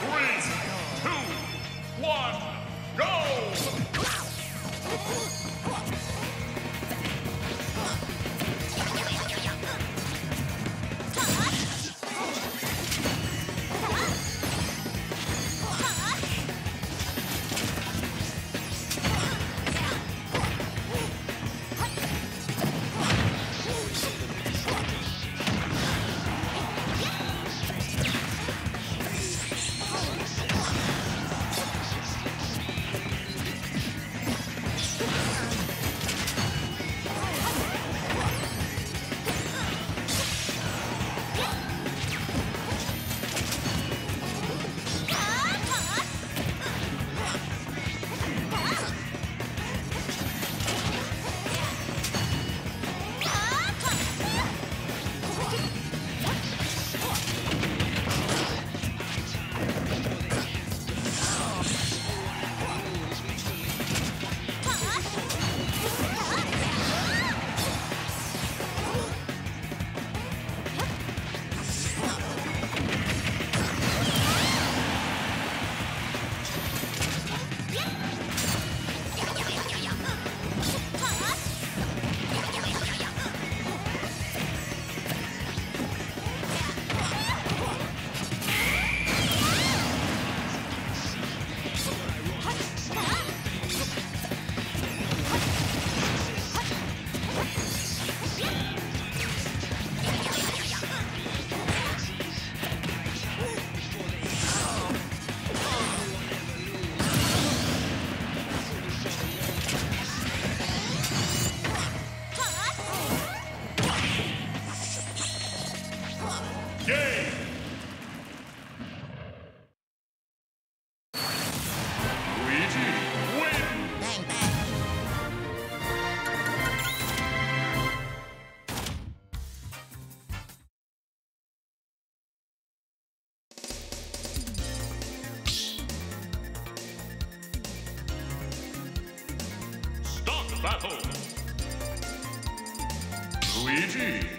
Three, two, one, battle! Luigi!